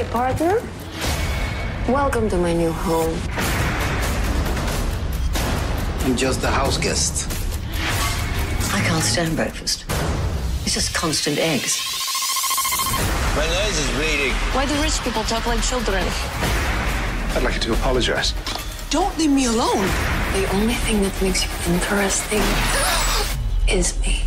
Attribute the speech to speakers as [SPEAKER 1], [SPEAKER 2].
[SPEAKER 1] Hey, partner. Welcome to my new home.
[SPEAKER 2] I'm just a house guest.
[SPEAKER 3] I can't stand breakfast. It's just constant eggs.
[SPEAKER 4] My nose is bleeding.
[SPEAKER 1] Why do rich people talk like children?
[SPEAKER 5] I'd like you to apologize.
[SPEAKER 6] Don't leave me alone.
[SPEAKER 1] The only thing that makes you interesting is me.